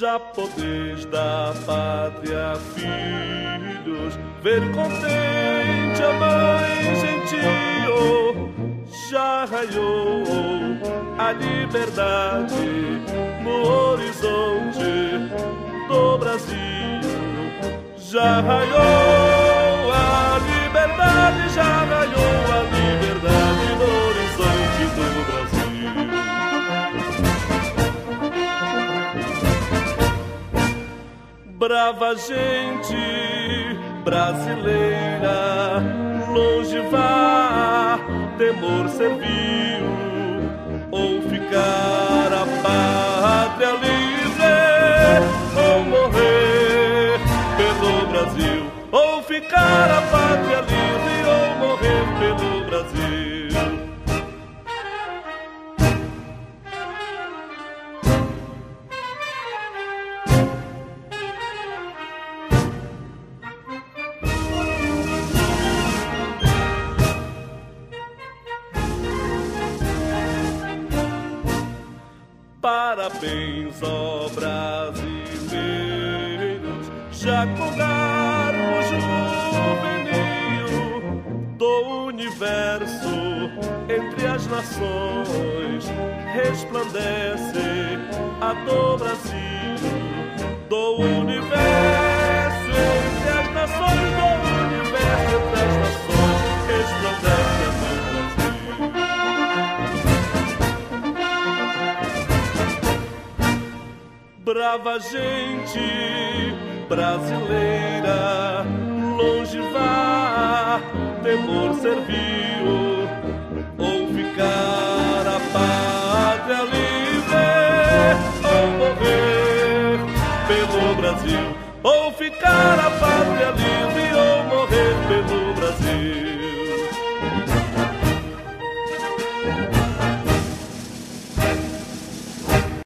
Já podeis da pátria, filhos, ver contente a mãe gentil. Já raiou a liberdade no horizonte do Brasil. Já raiou a liberdade, já Brava gente brasileira, longe vá, temor serviu, ou ficar a pátria livre, ou morrer pelo Brasil, ou ficar a pátria livre, ou morrer pelo Brasil. Parabéns, ó brasileiros, já acordaram o juvenil do universo entre as nações. Resplandece a do Brasil, do universo Brava gente brasileira, longe vá, temor serviu, ou ficar a pátria livre, ou morrer pelo Brasil, ou ficar a pátria livre,